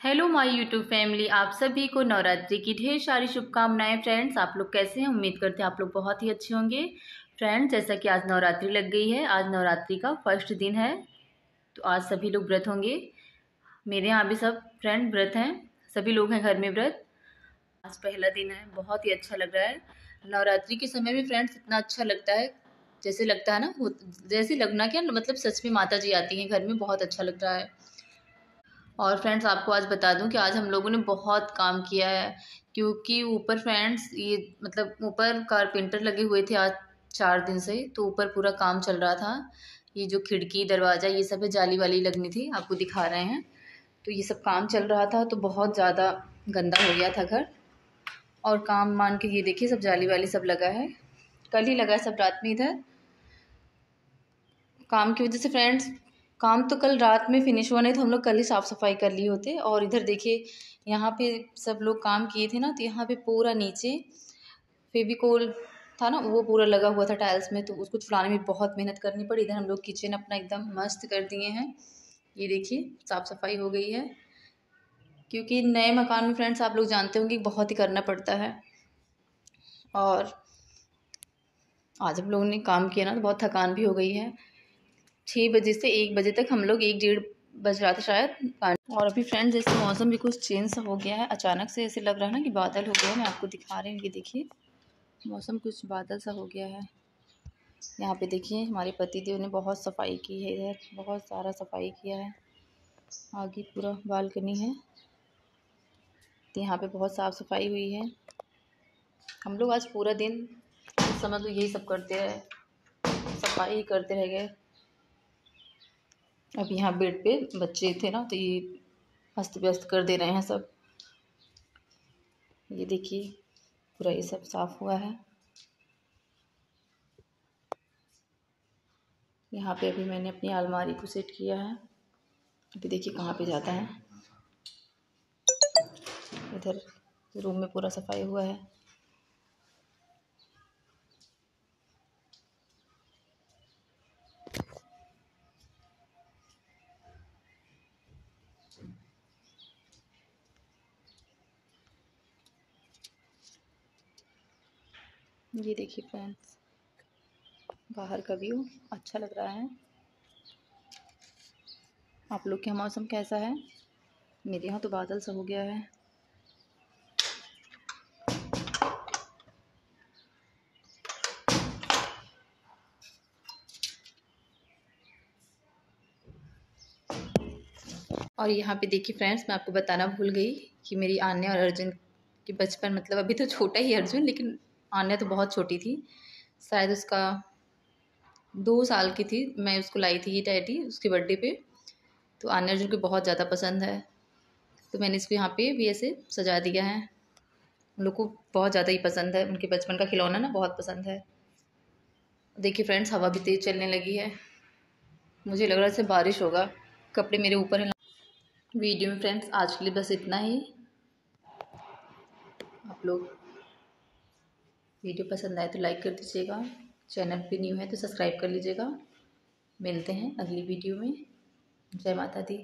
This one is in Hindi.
हेलो माय यूट्यूब फैमिली आप सभी को नवरात्रि की ढेर सारी शुभकामनाएँ। फ्रेंड्स आप लोग कैसे हैं? उम्मीद करते हैं आप लोग बहुत ही अच्छे होंगे। फ्रेंड्स जैसा कि आज नवरात्रि लग गई है, आज नवरात्रि का फ़र्स्ट दिन है तो आज सभी लोग व्रत होंगे। मेरे यहाँ भी सब फ्रेंड व्रत हैं। सभी लोग हैं घर में व्रत। आज पहला दिन है, बहुत ही अच्छा लग रहा है। नवरात्रि के समय में फ्रेंड्स इतना अच्छा लगता है, जैसे लगता है ना जैसे लगना क्या मतलब सच में माता जी आती हैं घर में, बहुत अच्छा लग रहा है। और फ्रेंड्स आपको आज बता दूँ कि आज हम लोगों ने बहुत काम किया है, क्योंकि ऊपर फ्रेंड्स ये मतलब ऊपर कारपेंटर लगे हुए थे आज चार दिन से तो ऊपर पूरा काम चल रहा था। ये जो खिड़की, दरवाज़ा, ये सब जाली वाली लगनी थी, आपको दिखा रहे हैं। तो ये सब काम चल रहा था तो बहुत ज़्यादा गंदा हो गया था घर। और काम मान के ये देखिए, सब जाली वाली सब लगा है। कल ही लगा है सब रात में इधर। काम की वजह से फ्रेंड्स काम तो कल रात में फिनिश हुआ, नहीं तो हम लोग कल ही साफ़ सफ़ाई कर लिए होते। और इधर देखिए, यहाँ पे सब लोग काम किए थे ना तो यहाँ पे पूरा नीचे फेविकोल था ना, वो पूरा लगा हुआ था टाइल्स में तो उसको छुड़ाने में बहुत मेहनत करनी पड़ी। इधर हम लोग किचन अपना एकदम मस्त कर दिए हैं। ये देखिए, साफ़ सफ़ाई हो गई है। क्योंकि नए मकान में फ्रेंड्स आप लोग जानते होंगे बहुत ही करना पड़ता है। और आज हम लोगों ने काम किया ना तो बहुत थकान भी हो गई है। छः बजे से एक बजे तक हम लोग एक डेढ़ बज रहा था शायद और अभी फ्रेंड्स जैसे मौसम भी कुछ चेंज सा हो गया है। अचानक से ऐसे लग रहा है ना कि बादल हो गया है। मैं आपको दिखा रही हूँ, ये देखिए। मौसम कुछ बादल सा हो गया है। यहाँ पे देखिए, हमारे पति देव ने बहुत सफ़ाई की है, इधर बहुत सारा सफ़ाई किया है। आगे पूरा बालकनी है। तो यहाँ पे बहुत साफ़ सफ़ाई हुई है। हम लोग आज पूरा दिन समझ लो यही सब करते रहे। सफ़ाई करते रह गए। अब यहाँ बेड पे बच्चे थे ना तो ये अस्त व्यस्त कर दे रहे हैं सब। ये देखिए, पूरा ये सब साफ़ हुआ है। यहाँ पे अभी मैंने अपनी अलमारी को सेट किया है। अभी देखिए कहाँ पे जाता है। इधर रूम में पूरा सफ़ाई हुआ है। ये देखिए फ्रेंड्स बाहर का व्यू अच्छा लग रहा है। आप लोग के मौसम कैसा है? मेरे यहाँ तो बादल सा हो गया है। और यहाँ पे देखिए फ्रेंड्स मैं आपको बताना भूल गई कि मेरी आन्या और अर्जुन के बचपन मतलब अभी तो छोटा ही अर्जुन, लेकिन आन्या तो बहुत छोटी थी, शायद उसका दो साल की थी, मैं उसको लाई थी ये टैटी उसके बर्थडे पे तो आन्या अर्जुन को बहुत ज़्यादा पसंद है तो मैंने इसको यहाँ पे भी ऐसे सजा दिया है। उन लोग को बहुत ज़्यादा ही पसंद है, उनके बचपन का खिलौना ना बहुत पसंद है। देखिए फ्रेंड्स, हवा भी तेज़ चलने लगी है, मुझे लग रहा है बारिश होगा, कपड़े मेरे ऊपर हैं। वीडियो में फ्रेंड्स, आज के लिए बस इतना ही। आप लोग वीडियो पसंद आए तो लाइक कर दीजिएगा। चैनल पे न्यू है तो सब्सक्राइब कर लीजिएगा। मिलते हैं अगली वीडियो में। जय माता दी।